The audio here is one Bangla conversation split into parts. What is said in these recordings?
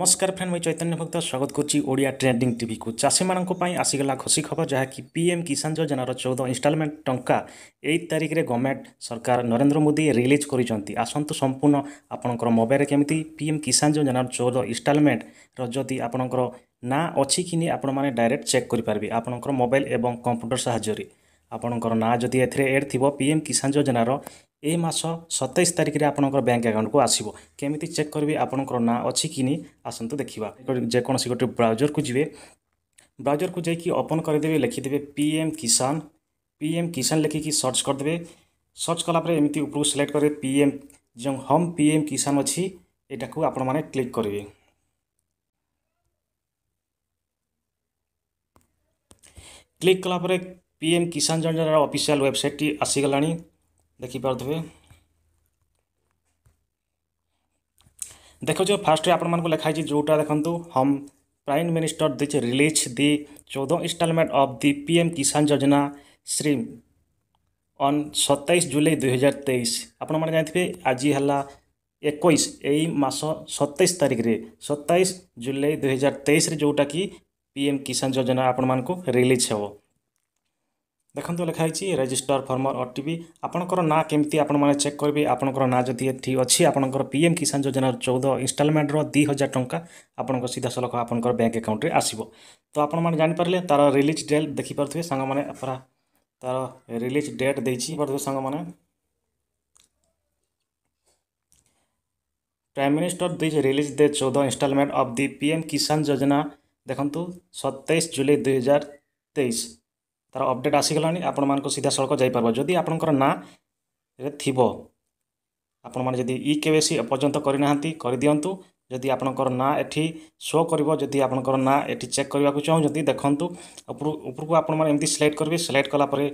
নমস্কার ফ্রেন্ড মুই চৈতন্য ভক্ত স্বাগত করছি ওড়িয়া ট্রেন্ডিং টিভিকু চাষীমানঙ্ক পাই আসিগলা খুশি খবর কি পিএম কিষান যোজনার চৌদ ইনস্টলমেন্ট টঙ্কা এই তারিখে গভর্নমেন্ট সরকার নরেন্দ্র মোদী রিলিজ করছেন আসন্তু সম্পূর্ণ আপনার মোবাইলে কমিটি পিএম কিষান যোজনার চৌদ ইনস্টলমেন্টর যদি আপনার না অনেক কি নিয়ে আপনার ডাইরেক্ট চেক করে পারবে আপনার মোবাইল এবং কম্পুটর সাহায্যে আপনার না যদি এতে এড থিব পিএম কিষান যোজনার এই ମାସ ସତେଇଶ ତାରିଖରେ ଆପଣଙ୍କର ବ୍ୟାଙ୍କ ଆକାଉଣ୍ଟକୁ ଆସିବ କେମିତି ଚେକ୍ କରିବେ ଆପଣଙ୍କର ନାଁ ଅଛି କି ନି ଆସନ୍ତୁ ଦେଖିବା ଯେକୌଣସି ଗୋଟେ ବ୍ରାଉଜରକୁ ଯିବେ ବ୍ରାଉଜରକୁ ଯାଇକି ଓପନ୍ କରିଦେବେ ଲେଖିଦେବେ P M Kisan P M Kisan ଲେଖିକି ସର୍ଚ୍ଚ କରିଦେବେ ସର୍ଚ୍ଚ କଲାପରେ ଏମିତି ଉପରକୁ ସିଲେକ୍ଟ କରିବେ ପି ଏମ୍ ଯେଉଁ ହମ୍ ପି ଏମ୍ କିଷାନ ଅଛି ଏଇଟାକୁ ଆପଣମାନେ କ୍ଲିକ୍ କରିବେ କ୍ଲିକ୍ କଲାପରେ ପି ଏମ୍ କିଷାନ ଯୋଜନାର ଅଫିସିଆଲ୍ ୱେବସାଇଟ୍ଟି ଆସିଗଲାଣି देखिपे देखो फास्ट आप लिखाई जोटा देखो हम प्राइम मिनिस्टर दिच रिलीज दि चौदह installment of the P M Kisan Yojana Shri अन् सतैश जुलाई दुई हजार तेईस आप आपंथे आज है एक मस सतैश तारिख रे सतैश जुलाई दुई हजार तेईस जोटा कि पीएम किसान योजना आपण मानक रिलीज हो देखो लिखाई रेजिस्टर फर्मर ओ टी आपंकर ना केमती आपने चेक करेंगे आपंकर ना जदि एटी अच्छी आप पीएम किसान योजना चौदह इनस्टलमेंट रि हजार टाँचा आप सीधा सलख आपं बैंक आकाउंट आसो तो आपने जानपारे तार रिलीज डेट देखिपे सांग पूरा तार रिलीज डेट देखिए सांग प्राइम मिनिस्टर दुई रिलीज दे चौदह इनस्टलमेंट अफ दि पीएम किसान योजना देखु सतैश जुलाई दुई हजार तेईस ତାର ଅପଡ଼େଟ୍ ଆସିଗଲାଣି ଆପଣମାନଙ୍କୁ ସିଧାସଳଖ ଯାଇପାରିବ ଯଦି ଆପଣଙ୍କର ନାଁରେ ଥିବ ଆପଣମାନେ ଯଦି ଇ କେୱାଇସି ଏପର୍ଯ୍ୟନ୍ତ କରିନାହାନ୍ତି କରିଦିଅନ୍ତୁ ଯଦି ଆପଣଙ୍କର ନାଁ ଏଠି ଶୋ କରିବ ଯଦି ଆପଣଙ୍କର ନାଁ ଏଠି ଚେକ୍ କରିବାକୁ ଚାହୁଁଛନ୍ତି ଦେଖନ୍ତୁ ଉପରକୁ ଆପଣମାନେ ଏମିତି ସିଲେକ୍ଟ କରିବେ ସିଲେକ୍ଟ କଲା ପରେ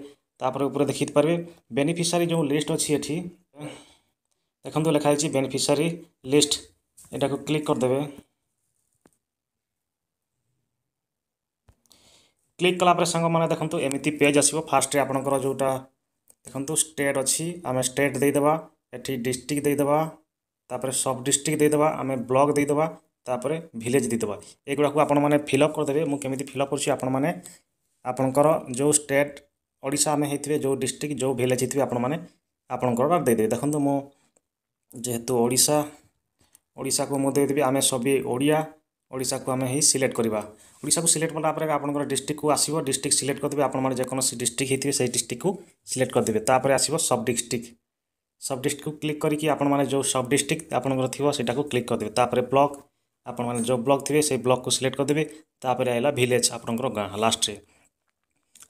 ତାପରେ ଉପରେ ଦେଖିପାରିବେ ବେନିଫିସାରୀ ଯେଉଁ ଲିଷ୍ଟ ଅଛି ଏଠି ଦେଖନ୍ତୁ ଲେଖା ହେଇଛି ବେନିଫିସାରୀ ଲିଷ୍ଟ ଏଟାକୁ କ୍ଲିକ୍ କରିଦେବେ ক্লিক কলাপরে সাংমানে দেখুন এমিতি পেজ আসব ফার্স্টে আপনার যেটা দেখুন স্টেট অছি আমি স্টেট দিয়েদেবা এটি ডিস্ট্রিক্ট দিয়েদেবা তাপরে সব ডিস্ট্রিক্ট দিয়েদেবা আমি ব্লক দিয়েদেবা তাপরে ভিলেজ দিয়েদেবা এইগুলা আপন মানে ফিল আপ করেদেবে মু কেমি ফিল আপ করছি আপন মানে আপনার যে স্টেট ওড়শা আমি হয়ে যে ডিস্ট্রিক্ট যে ভিলেজ হয়ে আপন মানে আপনার দিয়েদেবে দেখুন মু যেহেতু ওড়শা ওড়শা কু দেদেবি আমি সবি ওড়িয়া ଓଡ଼ିଶାକୁ ଆମେ ହିଁ ସିଲେକ୍ଟ କରିବା ଓଡ଼ିଶାକୁ ସିଲେକ୍ଟ କଲା ପରେ ଆପଣଙ୍କର ଡିଷ୍ଟ୍ରିକ୍ଟକୁ ଆସିବ ଡିଷ୍ଟ୍ରିକ୍ଟ ସିଲେକ୍ଟ କରିଦେବେ ଆପଣମାନେ ଯେକୌଣସି ଡିଷ୍ଟ୍ରିକ୍ଟ ହେଇଥିବେ ସେଇ ଡିଷ୍ଟ୍ରିକ୍ଟକୁ ସିଲେକ୍ଟ କରିଦେବେ ତାପରେ ଆସିବ ସବ୍ ଡିଷ୍ଟ୍ରିକ୍ଟ ସବ୍ ଡିଷ୍ଟ୍ରିକ୍ଟକୁ କ୍ଲିକ୍ କରିକି ଆପଣମାନେ ଯେଉଁ ସବ୍ ଡିଷ୍ଟ୍ରିକ୍ଟ ଆପଣଙ୍କର ଥିବ ସେଟାକୁ କ୍ଲିକ୍ କରିଦେବେ ତାପରେ ବ୍ଲକ୍ ଆପଣମାନେ ଯେଉଁ ବ୍ଲକ୍ ଥିବେ ସେଇ ବ୍ଲକ୍କୁ ସିଲେକ୍ଟ କରିଦେବେ ତାପରେ ଆସିଲା ଭିଲେଜ୍ ଆପଣଙ୍କର ଗାଁ ଲାଷ୍ଟରେ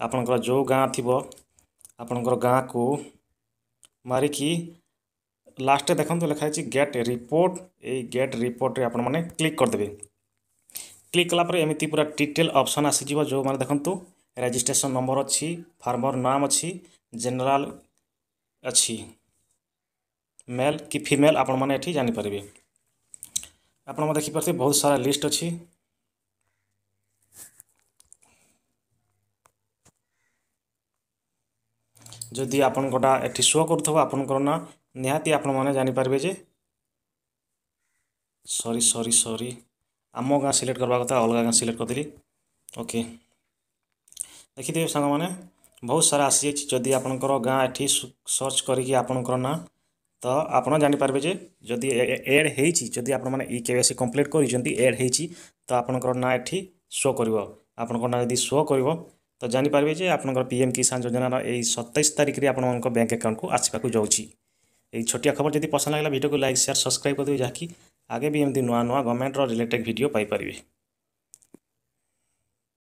ଆପଣଙ୍କର ଯେଉଁ ଗାଁ ଥିବ ଆପଣଙ୍କର ଗାଁକୁ ମାରିକି ଲାଷ୍ଟରେ ଦେଖନ୍ତୁ ଲେଖା ହେଇଛି ଗେଟ୍ ରିପୋର୍ଟ ଏଇ ଗେଟ୍ ରିପୋର୍ଟରେ ଆପଣମାନେ କ୍ଲିକ୍ କରିଦେବେ କ୍ଲିକ୍ କଲାପରେ ଏମିତି ପୁରା ଡିଟେଲ୍ ଅପସନ୍ ଆସିଯିବ ଯେଉଁମାନେ ଦେଖନ୍ତୁ ରେଜିଷ୍ଟ୍ରେସନ୍ ନମ୍ବର ଅଛି ଫାର୍ମର ନାମ ଅଛି ଜେନେରାଲ ଅଛି ମେଲ୍ କି ଫିମେଲ୍ ଆପଣମାନେ ଏଠି ଜାଣିପାରିବେ ଆପଣମାନେ ଦେଖିପାରୁଥିବେ ବହୁତ ସାରା ଲିଷ୍ଟ ଅଛି ଯଦି ଆପଣଙ୍କଟା ଏଠି ଶୋ କରୁଥିବ ଆପଣଙ୍କର ନାଁ ନିହାତି ଆପଣମାନେ ଜାଣିପାରିବେ ଯେ ସରି ସରି ସରି आम गाँ सिलेक्ट करवा कथा अलग गाँ सिलेक्ट करी ओके देखिथे सांग मैंने बहुत सारा आसी जदि आपणकर गाँ ये सर्च करके आपणकर ना तो आप जानीपारे जदि एड होदी सी कम्प्लीट करड हो तो आपणकर ना ये शो कर आपणकर ना जदि शो कर तो जानीपारे जे आपणकर पीएम किसान योजनार यही सतैश तारिख में आप बैंक आकाउंट को आसपाक जाऊँगी এই खबर जब पसंद পছন্দ লাগলে को लाइक শেয়ার सब्सक्राइब कर দেবে যা आगे ବି ଏମିତି ନୂଆ ନୂଆ ଗଭର୍ଣ୍ଣମେଣ୍ଟର ରିଲେଟେଡ଼୍ ଭିଡ଼ିଓ ପାଇପାରିବେ